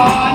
Bye.